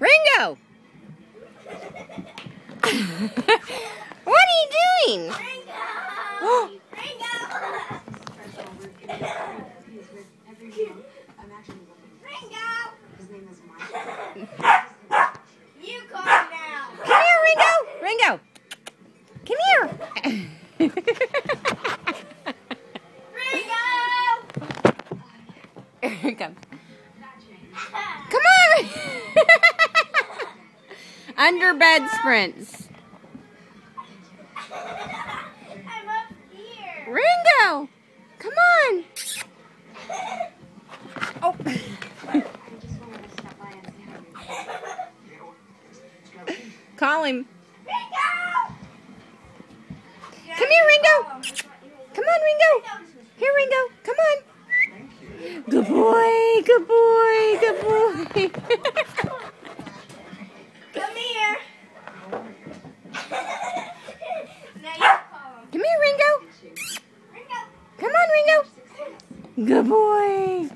Ringo! what are you doing? You calm down. Come here, Ringo! Ringo! Come here! Ringo! here he comes. Come on! Under bed sprints. I'm up here. Ringo! Come on! Oh. Call him. Ringo! Come here, Ringo. Come on, Ringo. Here, Ringo. Come on. Good boy. Good boy. Good boy. Come here, Ringo. Ringo, Come on, Ringo. Good boy.